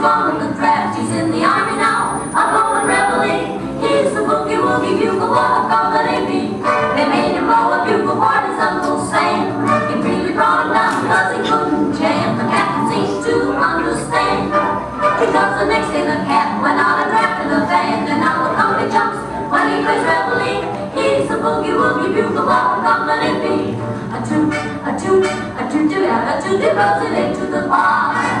was to the draft. He's in the army now, a going reveille. He's the boogie woogie bugle boy, the Navy. They made him blow a bugle for his Uncle Sam. It really brought him down because he couldn't jam. The captain seemed to understand. Because the next day the cat went out and drafted a band. And now the company jumps when he plays reveille. He's the boogie woogie bugle boy, called the Navy. A toot, a toot, a toot, a toot, it goes it into the bar. In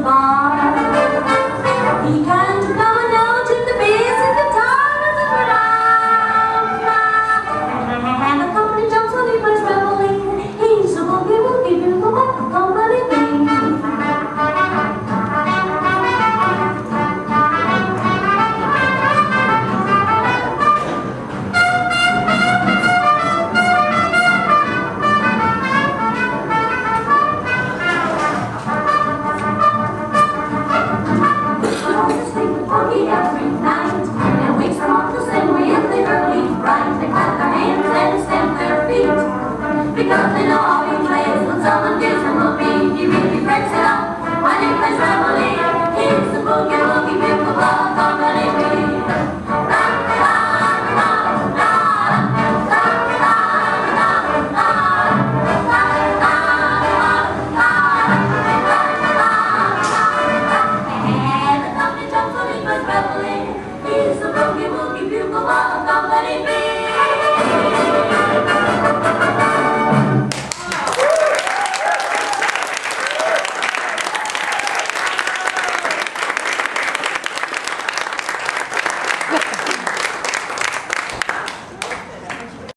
it because they